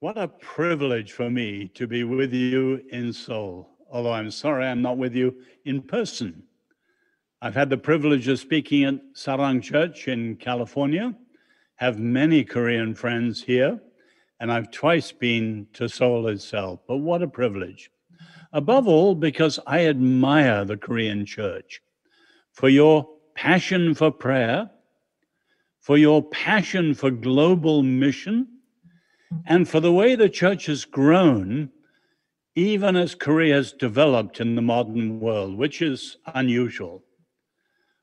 What a privilege for me to be with you in Seoul, although I'm sorry I'm not with you in person. I've had the privilege of speaking at Sarang Church in California, have many Korean friends here, and I've twice been to Seoul itself. But what a privilege. Above all, because I admire the Korean church for your passion for prayer, for your passion for global mission and for the way the church has grown, even as Korea has developed in the modern world, which is unusual.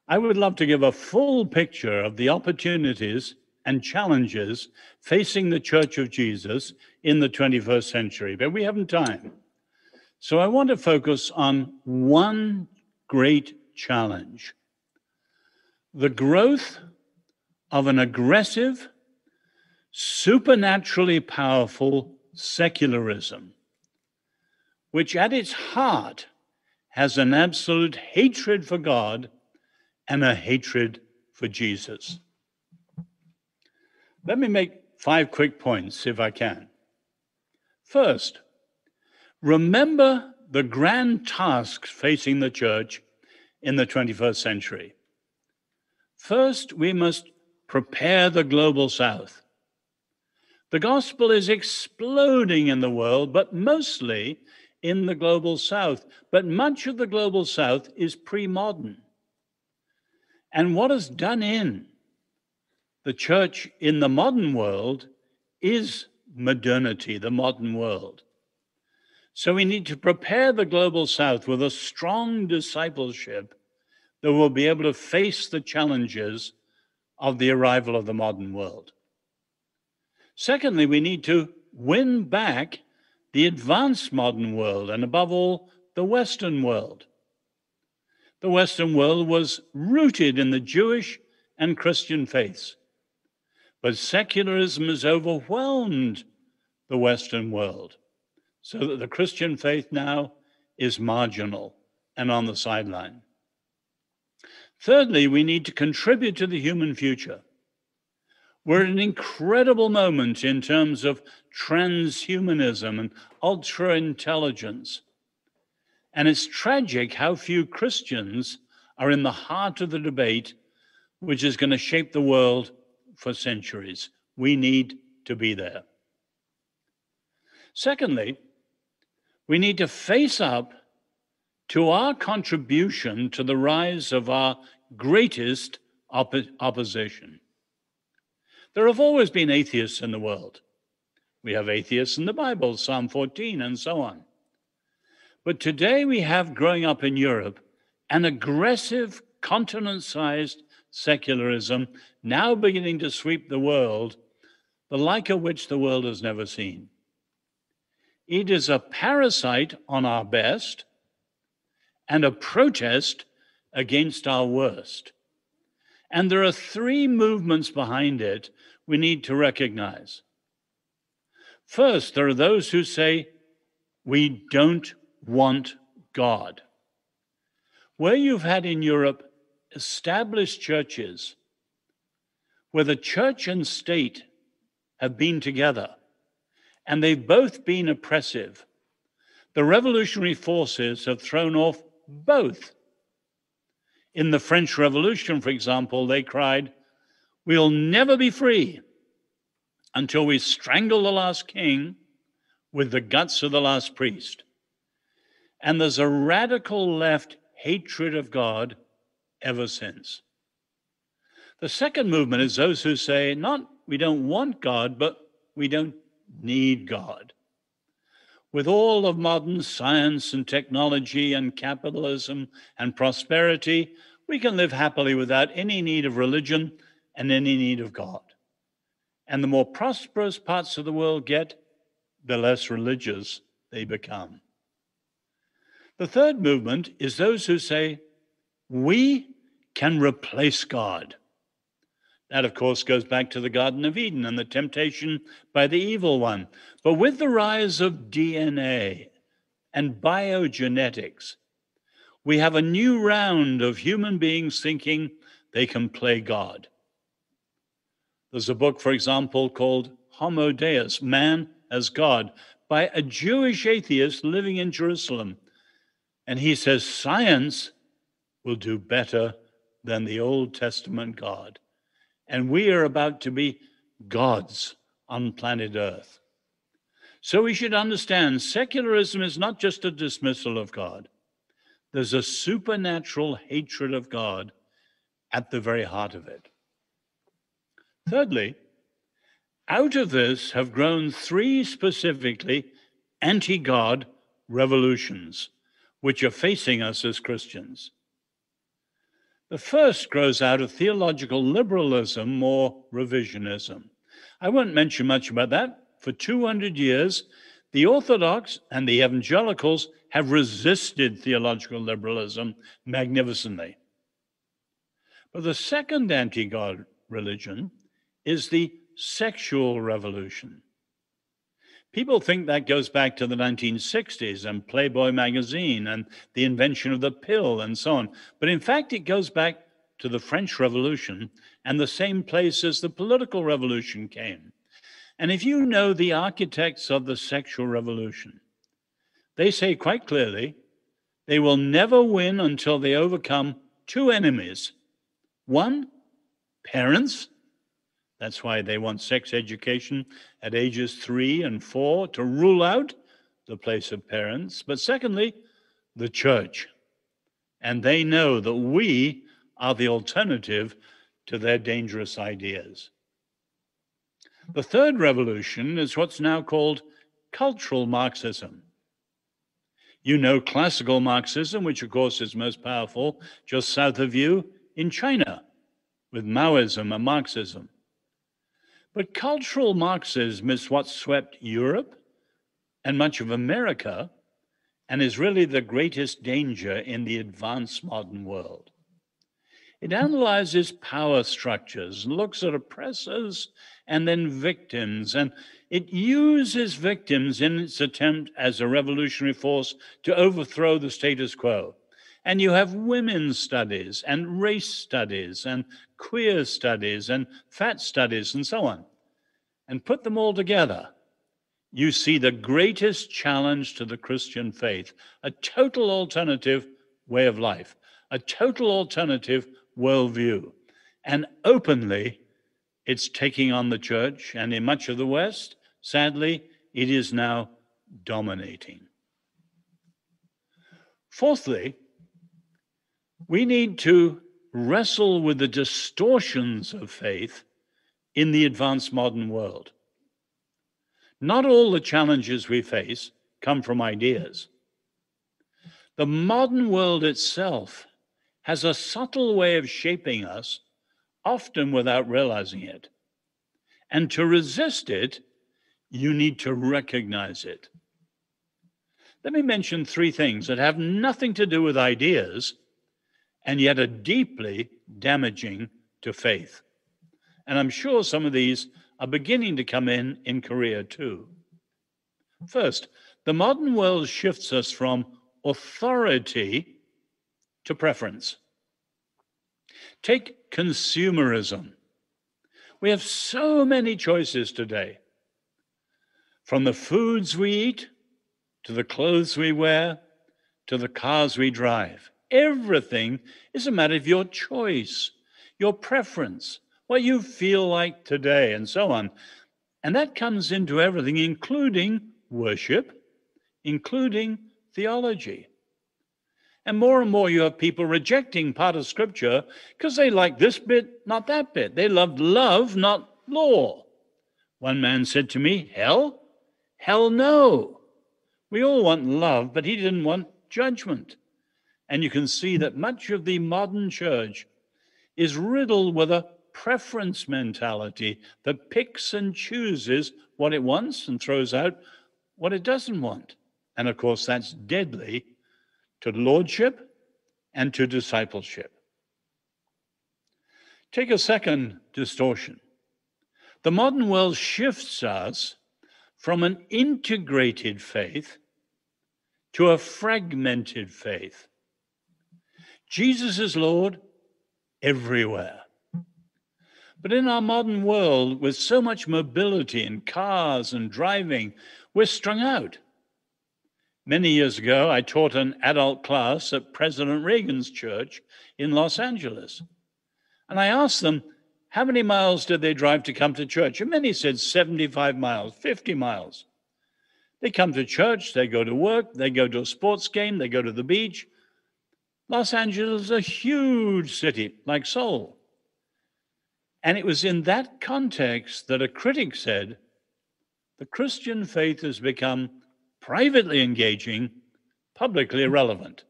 I would love to give a full picture of the opportunities and challenges facing the Church of Jesus in the 21st century, but we haven't time. So I want to focus on one great challenge the growth of an aggressive supernaturally powerful secularism, which at its heart has an absolute hatred for God and a hatred for Jesus. Let me make five quick points if I can. First, remember the grand tasks facing the church in the 21st century. First, we must prepare the global south the gospel is exploding in the world, but mostly in the global south. But much of the global south is pre modern. And what is done in the church in the modern world is modernity, the modern world. So we need to prepare the global south with a strong discipleship that will be able to face the challenges of the arrival of the modern world. Secondly, we need to win back the advanced modern world and, above all, the Western world. The Western world was rooted in the Jewish and Christian faiths, but secularism has overwhelmed the Western world so that the Christian faith now is marginal and on the sideline. Thirdly, we need to contribute to the human future. We're at an incredible moment in terms of transhumanism and ultra intelligence. And it's tragic how few Christians are in the heart of the debate, which is going to shape the world for centuries. We need to be there. Secondly, we need to face up to our contribution to the rise of our greatest opposition. There have always been atheists in the world. We have atheists in the Bible, Psalm 14, and so on. But today we have, growing up in Europe, an aggressive, continent sized secularism now beginning to sweep the world, the like of which the world has never seen. It is a parasite on our best and a protest against our worst. And there are three movements behind it we need to recognize. First, there are those who say, we don't want God. Where you've had in Europe established churches where the church and state have been together and they've both been oppressive, the revolutionary forces have thrown off both. In the French Revolution, for example, they cried, We'll never be free until we strangle the last king with the guts of the last priest. And there's a radical left hatred of God ever since. The second movement is those who say, not we don't want God, but we don't need God. With all of modern science and technology and capitalism and prosperity, we can live happily without any need of religion and any need of God. And the more prosperous parts of the world get, the less religious they become. The third movement is those who say, we can replace God. That, of course, goes back to the Garden of Eden and the temptation by the evil one. But with the rise of DNA and biogenetics, we have a new round of human beings thinking they can play God. There's a book, for example, called Homo Deus, Man as God by a Jewish atheist living in Jerusalem. And he says, Science will do better than the Old Testament God. And we are about to be gods on planet Earth. So we should understand secularism is not just a dismissal of God, there's a supernatural hatred of God at the very heart of it. Thirdly, out of this have grown three specifically anti God revolutions, which are facing us as Christians. The first grows out of theological liberalism or revisionism. I won't mention much about that. For 200 years, the Orthodox and the evangelicals have resisted theological liberalism magnificently. But the second anti God religion is the sexual revolution. People think that goes back to the 1960s and Playboy magazine and the invention of the pill and so on. But in fact, it goes back to the French Revolution and the same place as the political revolution came. And if you know the architects of the sexual revolution, they say quite clearly they will never win until they overcome two enemies one, parents, that's why they want sex education at ages three and four to rule out the place of parents. But secondly, the church. And they know that we are the alternative to their dangerous ideas. The third revolution is what's now called cultural Marxism. You know classical Marxism, which of course is most powerful just south of you in China with Maoism and Marxism. But cultural Marxism is what swept Europe and much of America and is really the greatest danger in the advanced modern world. It analyzes power structures, looks at oppressors and then victims, and it uses victims in its attempt as a revolutionary force to overthrow the status quo. And you have women's studies and race studies and queer studies and fat studies and so on. And put them all together, you see the greatest challenge to the Christian faith a total alternative way of life, a total alternative worldview. And openly, it's taking on the church, and in much of the West, sadly, it is now dominating. Fourthly, we need to wrestle with the distortions of faith in the advanced modern world. Not all the challenges we face come from ideas. The modern world itself has a subtle way of shaping us, often without realizing it. And to resist it, you need to recognize it. Let me mention three things that have nothing to do with ideas and yet are deeply damaging to faith. And I'm sure some of these are beginning to come in in Korea too. First, the modern world shifts us from authority to preference. Take consumerism. We have so many choices today. From the foods we eat, to the clothes we wear, to the cars we drive. Everything is a matter of your choice, your preference, what you feel like today, and so on. And that comes into everything, including worship, including theology. And more and more, you have people rejecting part of Scripture because they like this bit, not that bit. They loved love, not law. One man said to me, Hell? Hell no. We all want love, but he didn't want judgment. And you can see that much of the modern church is riddled with a preference mentality that picks and chooses what it wants and throws out what it doesn't want. And of course, that's deadly to lordship and to discipleship. Take a second distortion. The modern world shifts us from an integrated faith to a fragmented faith. Jesus is Lord everywhere. But in our modern world, with so much mobility in cars and driving, we're strung out. Many years ago, I taught an adult class at President Reagan's church in Los Angeles. And I asked them, how many miles did they drive to come to church? And many said 75 miles, 50 miles. They come to church, they go to work, they go to a sports game, they go to the beach. Los Angeles is a huge city, like Seoul. And it was in that context that a critic said the Christian faith has become privately engaging, publicly irrelevant.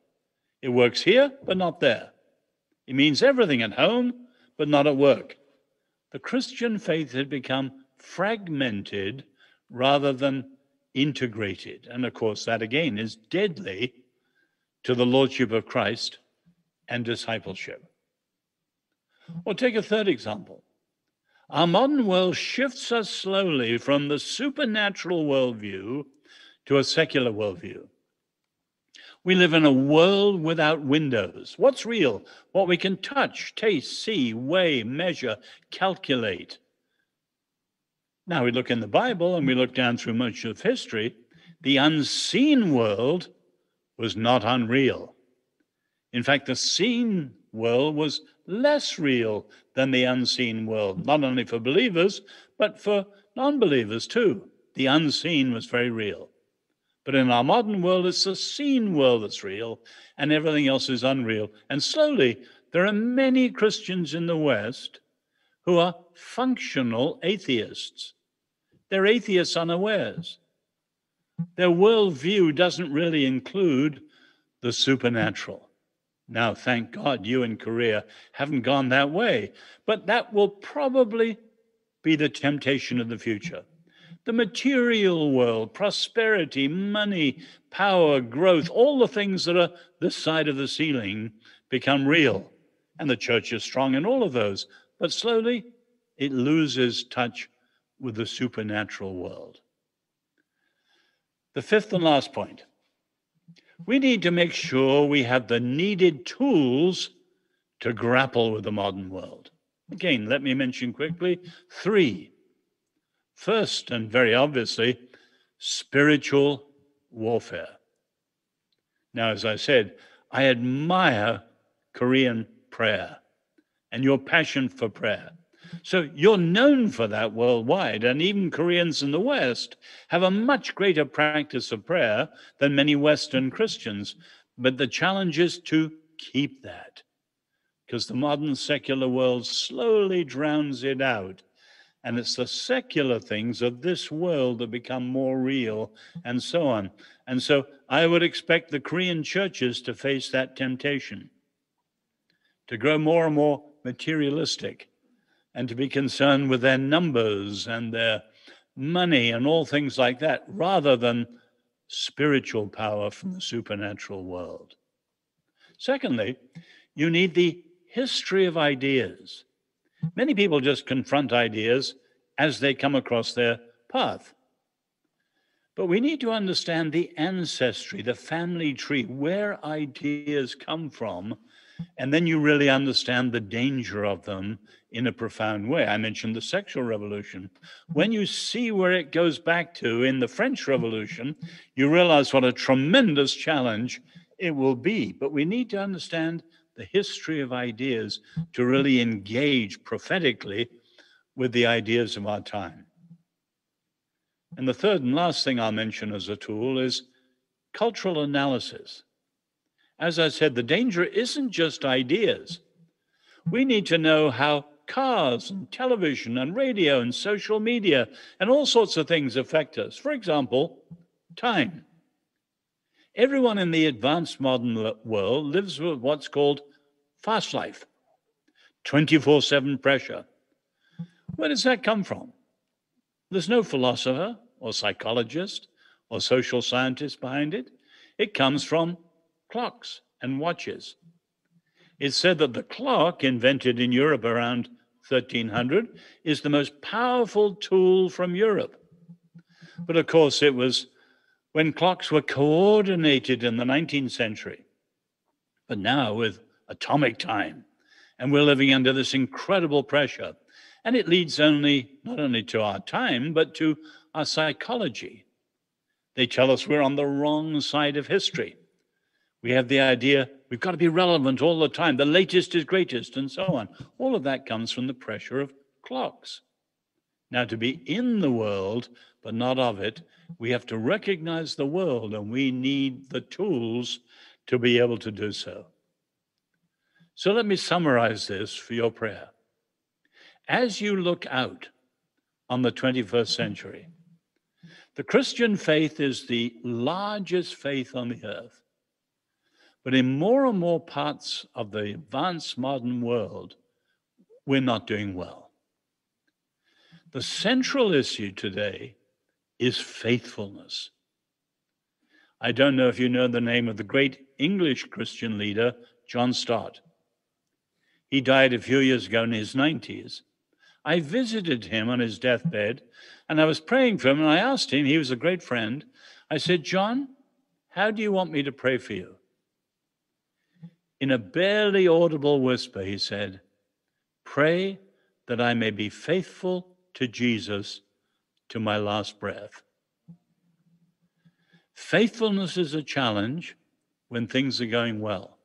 It works here, but not there. It means everything at home, but not at work. The Christian faith had become fragmented rather than integrated. And of course, that again is deadly to the Lordship of Christ and discipleship. Or take a third example. Our modern world shifts us slowly from the supernatural worldview to a secular worldview. We live in a world without windows. What's real? What we can touch, taste, see, weigh, measure, calculate. Now we look in the Bible and we look down through much of history. The unseen world was not unreal. In fact, the seen world was less real than the unseen world, not only for believers, but for non believers too. The unseen was very real. But in our modern world, it's the seen world that's real, and everything else is unreal. And slowly, there are many Christians in the West who are functional atheists. They're atheists unawares. Their worldview doesn't really include the supernatural. Now, thank God you in Korea haven't gone that way, but that will probably be the temptation of the future the material world, prosperity, money, power, growth, all the things that are this side of the ceiling become real. And the church is strong in all of those. But slowly, it loses touch with the supernatural world. The fifth and last point we need to make sure we have the needed tools to grapple with the modern world. Again, let me mention quickly three First, and very obviously, spiritual warfare. Now, as I said, I admire Korean prayer and your passion for prayer. So you're known for that worldwide, and even Koreans in the West have a much greater practice of prayer than many Western Christians. But the challenge is to keep that, because the modern secular world slowly drowns it out and it's the secular things of this world that become more real, and so on. And so I would expect the Korean churches to face that temptation, to grow more and more materialistic, and to be concerned with their numbers and their money and all things like that, rather than spiritual power from the supernatural world. Secondly, you need the history of ideas. Many people just confront ideas as they come across their path. But we need to understand the ancestry, the family tree, where ideas come from, and then you really understand the danger of them in a profound way. I mentioned the sexual revolution. When you see where it goes back to in the French Revolution, you realize what a tremendous challenge it will be. But we need to understand the history of ideas to really engage prophetically with the ideas of our time. And the third and last thing I'll mention as a tool is cultural analysis. As I said, the danger isn't just ideas. We need to know how cars and television and radio and social media and all sorts of things affect us. For example, time. Everyone in the advanced modern world lives with what's called fast life, 24 7 pressure. Where does that come from? There's no philosopher or psychologist or social scientist behind it. It comes from clocks and watches. It's said that the clock, invented in Europe around 1300, is the most powerful tool from Europe. But of course, it was when clocks were coordinated in the 19th century. But now, with atomic time, and we're living under this incredible pressure, And it leads only, not only to our time, but to our psychology. They tell us we're on the wrong side of history. We have the idea we've got to be relevant all the time. The latest is greatest, and so on. All of that comes from the pressure of clocks. Now, to be in the world, but not of it, we have to recognize the world, and we need the tools to be able to do so. So let me summarize this for your prayer. As you look out on the 21st century, the Christian faith is the largest faith on the earth. But in more and more parts of the advanced modern world, we're not doing well. The central issue today is faithfulness. I don't know if you know the name of the great English Christian leader, John Stott. He died a few years ago in his 90s. I visited him on his deathbed and I was praying for him and I asked him, he was a great friend. I said, John, how do you want me to pray for you? In a barely audible whisper, he said, Pray that I may be faithful to Jesus to my last breath. Faithfulness is a challenge when things are going well.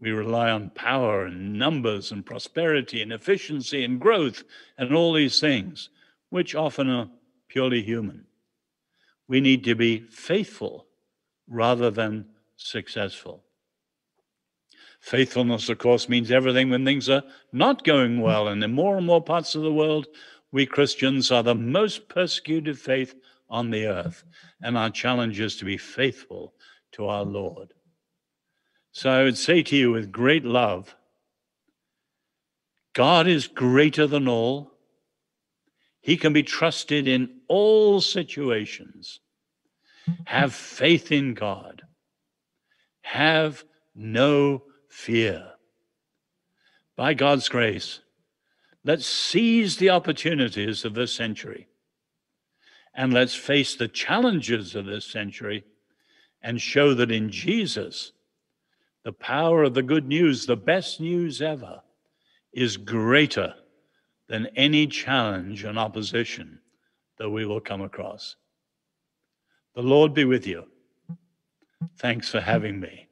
We rely on power and numbers and prosperity and efficiency and growth and all these things, which often are purely human. We need to be faithful rather than successful. Faithfulness, of course, means everything when things are not going well. And in more and more parts of the world, we Christians are the most persecuted faith on the earth. And our challenge is to be faithful to our Lord. So I would say to you with great love God is greater than all. He can be trusted in all situations. Have faith in God. Have no fear. By God's grace, let's seize the opportunities of this century and let's face the challenges of this century and show that in Jesus, the power of the good news, the best news ever, is greater than any challenge and opposition that we will come across. The Lord be with you. Thanks for having me.